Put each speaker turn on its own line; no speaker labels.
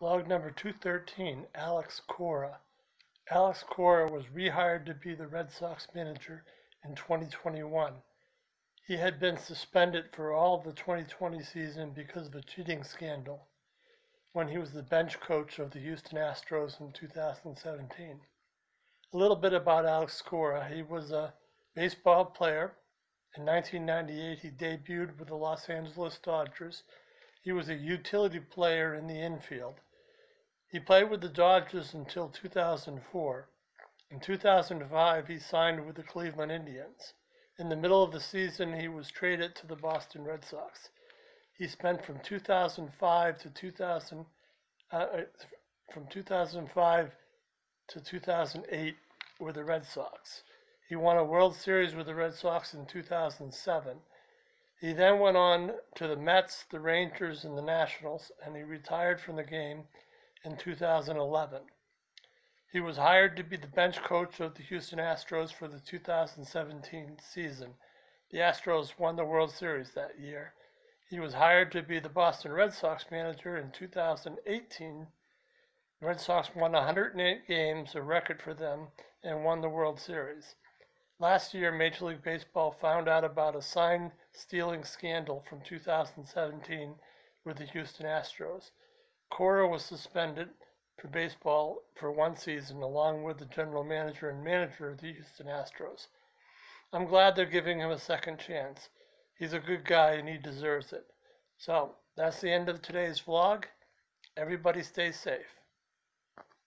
Vlog number 213, Alex Cora. Alex Cora was rehired to be the Red Sox manager in 2021. He had been suspended for all of the 2020 season because of a cheating scandal when he was the bench coach of the Houston Astros in 2017. A little bit about Alex Cora. He was a baseball player. In 1998, he debuted with the Los Angeles Dodgers. He was a utility player in the infield. He played with the Dodgers until 2004. In 2005, he signed with the Cleveland Indians. In the middle of the season, he was traded to the Boston Red Sox. He spent from 2005 to 2000, uh, uh, from 2005 to 2008 with the Red Sox. He won a World Series with the Red Sox in 2007. He then went on to the Mets, the Rangers, and the Nationals, and he retired from the game in 2011. He was hired to be the bench coach of the Houston Astros for the 2017 season. The Astros won the World Series that year. He was hired to be the Boston Red Sox manager in 2018. The Red Sox won 108 games, a record for them, and won the World Series. Last year, Major League Baseball found out about a sign stealing scandal from 2017 with the Houston Astros. Cora was suspended for baseball for one season, along with the general manager and manager of the Houston Astros. I'm glad they're giving him a second chance. He's a good guy and he deserves it. So that's the end of today's vlog. Everybody stay safe.